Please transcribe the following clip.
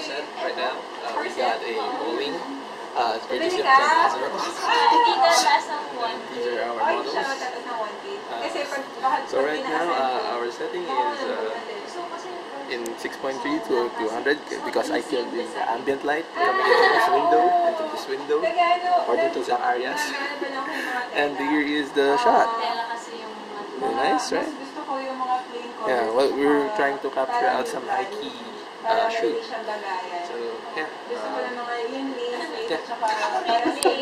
set right now. Uh, we got a bowling. Uh, it's pretty Bili simple. ka? Hindi ka taas ng These are our models. siya magtatas ng 1K. Uh, Kasi pag lahat So right now, uh, our setting is uh, in 6.3 to 200 because I feel the ambient light coming into this window, into this window, according to some areas. And here is the shot. pera kasi yung Very nice, right? Gusto ko yung mga plain colors. Yeah, well, we're trying to capture out some neutral. high-key Para uh, shoot. So, yeah. Gusto ko lang mga yun, Liz. At saka, parang may